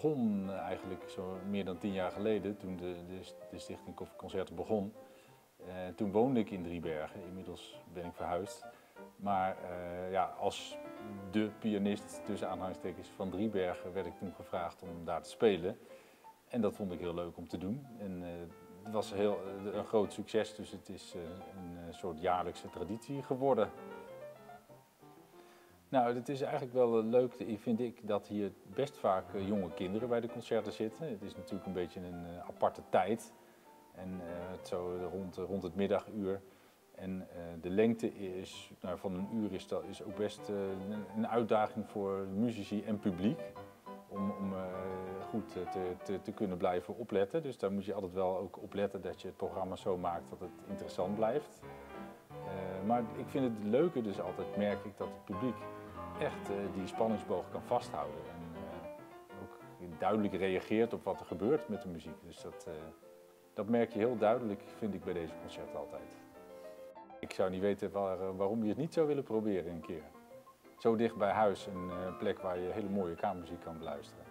begon eigenlijk zo meer dan tien jaar geleden, toen de, de, de Stichting Koffieconcerten begon. Uh, toen woonde ik in Driebergen, inmiddels ben ik verhuisd. Maar uh, ja, als de pianist tussen aanhalingstekens van Driebergen werd ik toen gevraagd om daar te spelen. En dat vond ik heel leuk om te doen. En uh, het was heel, een groot succes, dus het is een soort jaarlijkse traditie geworden. Nou, het is eigenlijk wel leuk, vind ik, dat hier best vaak jonge kinderen bij de concerten zitten. Het is natuurlijk een beetje een aparte tijd. En het zo rond, rond het middaguur. En de lengte is, nou, van een uur is, dat, is ook best een uitdaging voor muzici en publiek. Om, om goed te, te, te, kunnen blijven opletten. Dus daar moet je altijd wel ook opletten dat je het programma zo maakt dat het interessant blijft. Maar ik vind het leuke dus altijd, merk ik, dat het publiek echt die spanningsboog kan vasthouden. En ook duidelijk reageert op wat er gebeurt met de muziek. Dus dat, dat merk je heel duidelijk, vind ik, bij deze concerten altijd. Ik zou niet weten waar, waarom je het niet zou willen proberen een keer. Zo dicht bij huis, een plek waar je hele mooie kamermuziek kan beluisteren.